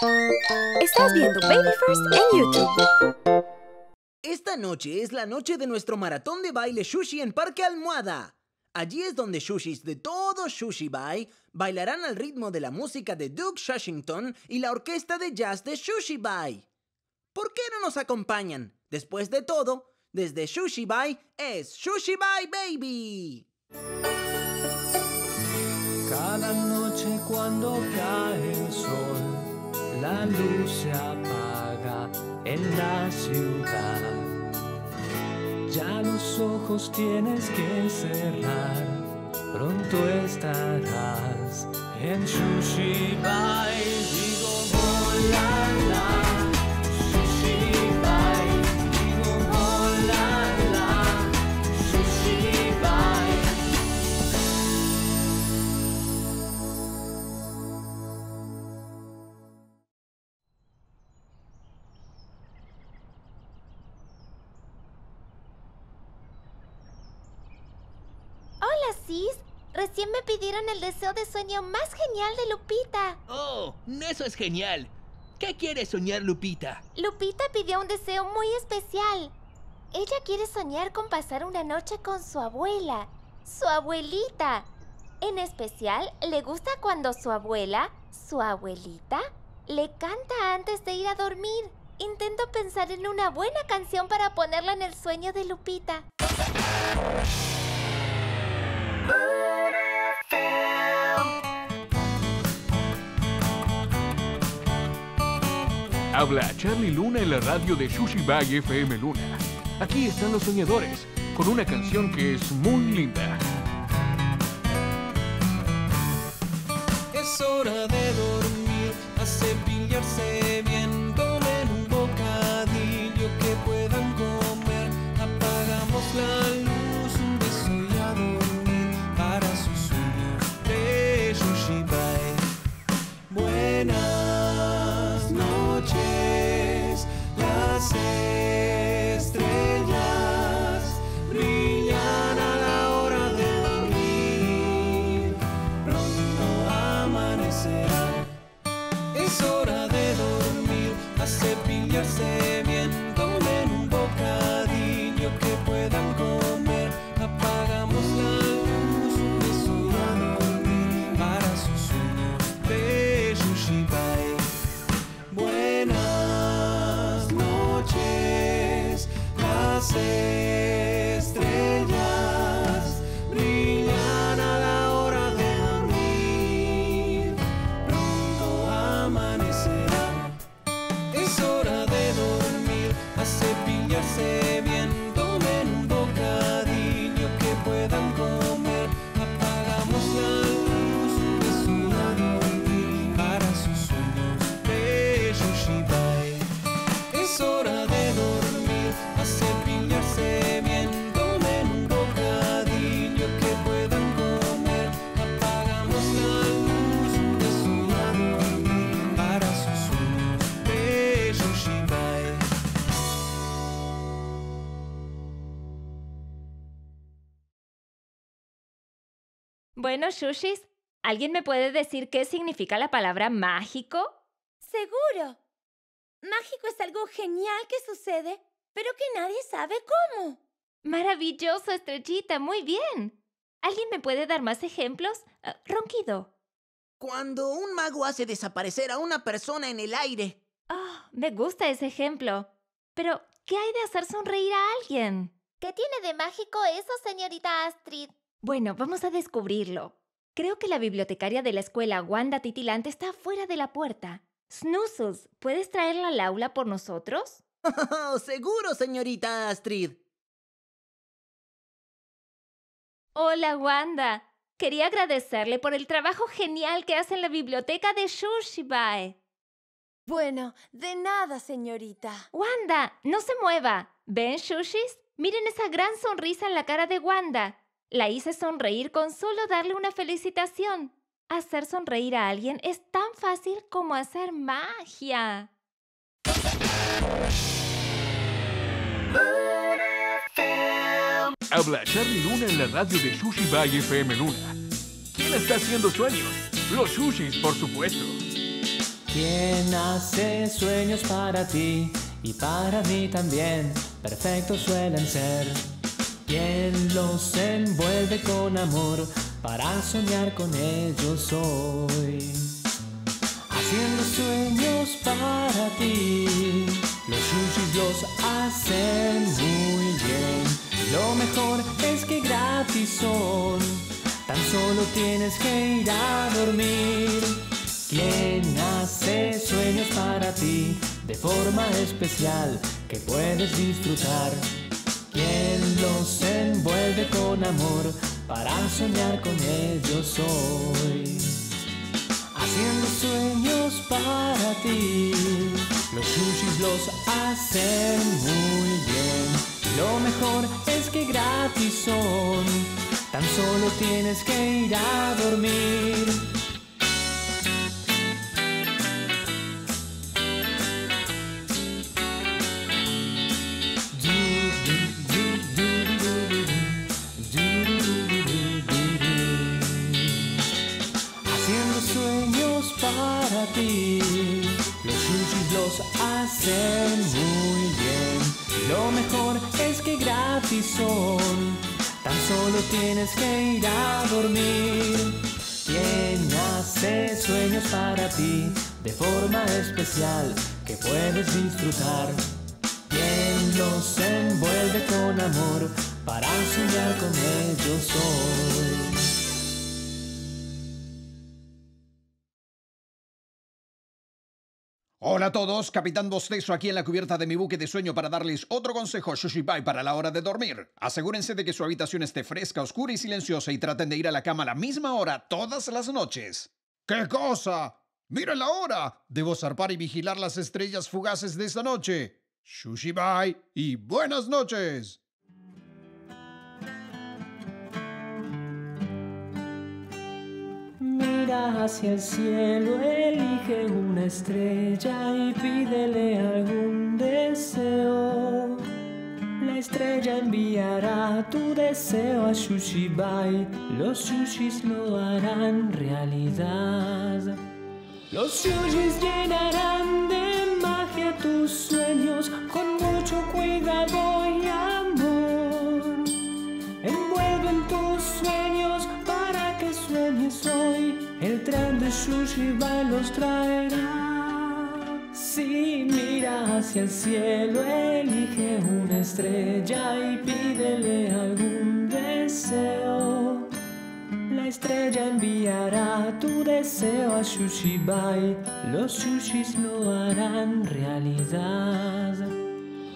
Estás viendo Baby First en YouTube. Esta noche es la noche de nuestro maratón de baile sushi en Parque Almohada. Allí es donde shushis de todo Sushi Bai bailarán al ritmo de la música de Duke Shushington y la orquesta de jazz de Sushi Bai. ¿Por qué no nos acompañan? Después de todo, desde Sushi Bai es Sushi Bai Baby. Cada noche cuando cae el sol, la luz se apaga en la ciudad. Ya los ojos tienes que cerrar, pronto estarás en Sushi Bai. Digo, hola, Recién me pidieron el deseo de sueño más genial de Lupita. Oh, eso es genial. ¿Qué quiere soñar Lupita? Lupita pidió un deseo muy especial. Ella quiere soñar con pasar una noche con su abuela, su abuelita. En especial, le gusta cuando su abuela, su abuelita, le canta antes de ir a dormir. Intento pensar en una buena canción para ponerla en el sueño de Lupita. Habla Charlie Luna en la radio de Bai FM Luna. Aquí están los soñadores, con una canción que es muy linda. Es hora de Bueno, Shushis, ¿alguien me puede decir qué significa la palabra mágico? Seguro. Mágico es algo genial que sucede, pero que nadie sabe cómo. Maravilloso, estrellita, muy bien. ¿Alguien me puede dar más ejemplos? Ah, ronquido. Cuando un mago hace desaparecer a una persona en el aire. Ah, me gusta ese ejemplo. Pero, ¿qué hay de hacer sonreír a alguien? ¿Qué tiene de mágico eso, señorita Astrid? Bueno, vamos a descubrirlo. Creo que la bibliotecaria de la escuela Wanda Titilante está fuera de la puerta. Snoozles, ¿puedes traerla al aula por nosotros? Seguro, señorita Astrid. Hola, Wanda. Quería agradecerle por el trabajo genial que hace en la biblioteca de Shushibai. Bueno, de nada, señorita. Wanda, no se mueva. ¿Ven, Shushis? Miren esa gran sonrisa en la cara de Wanda. La hice sonreír con solo darle una felicitación. Hacer sonreír a alguien es tan fácil como hacer magia. Habla Charlie Luna en la radio de Sushi Bai FM Luna. ¿Quién está haciendo sueños? Los Shushis, por supuesto. ¿Quién hace sueños para ti y para mí también? Perfectos suelen ser. ¿Quién los envuelve con amor para soñar con ellos hoy? Haciendo sueños para ti, los sushis los hacen muy bien. Lo mejor es que gratis son, tan solo tienes que ir a dormir. ¿Quién hace sueños para ti de forma especial que puedes disfrutar? ¿Quién los envuelve con amor para soñar con ellos hoy? Haciendo sueños para ti, los sushis los hacen muy bien. Lo mejor es que gratis son, tan solo tienes que ir a dormir. Tienes que ir a dormir. ¿Quién hace sueños para ti de forma especial que puedes disfrutar? ¿Quién los envuelve con amor para soñar con ellos hoy? Hola a todos, Capitán Bostezo aquí en la cubierta de mi buque de sueño para darles otro consejo Shushibai para la hora de dormir. Asegúrense de que su habitación esté fresca, oscura y silenciosa y traten de ir a la cama a la misma hora todas las noches. ¿Qué cosa? ¡Mira la hora! Debo zarpar y vigilar las estrellas fugaces de esta noche. Shushibai y buenas noches. Hacia el cielo, elige una estrella y pídele algún deseo. La estrella enviará tu deseo a Shushibai, los sushis lo harán realidad. Los sushis llenarán de magia tus sueños con mucho cuidado De Shushibai los traerá. Si mira hacia el cielo, elige una estrella y pídele algún deseo. La estrella enviará tu deseo a Shushibai, los sushis lo harán realidad.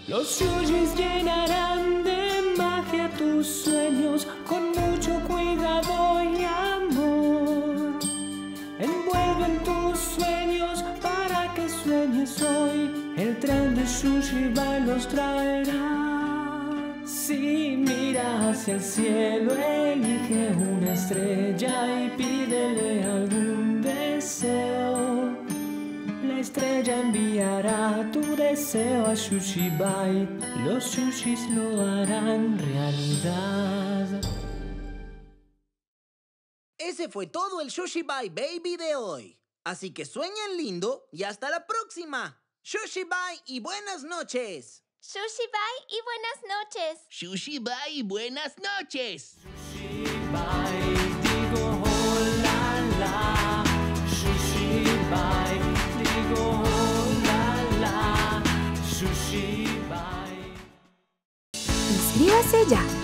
Los sushis llenarán de magia tus sueños con Shushibai los traerá. Si mira hacia el cielo, elige una estrella y pídele algún deseo. La estrella enviará tu deseo a Shushibai, los sushis lo harán realidad. Ese fue todo el Sushi Bye Baby de hoy. Así que sueñen lindo y hasta la próxima. Sushi Bye y buenas noches. Sushi bye y buenas noches. Sushi bye y buenas noches. Bye, digo hola la, sushi bye, digo hola la, sushi bye. Inscríbase ya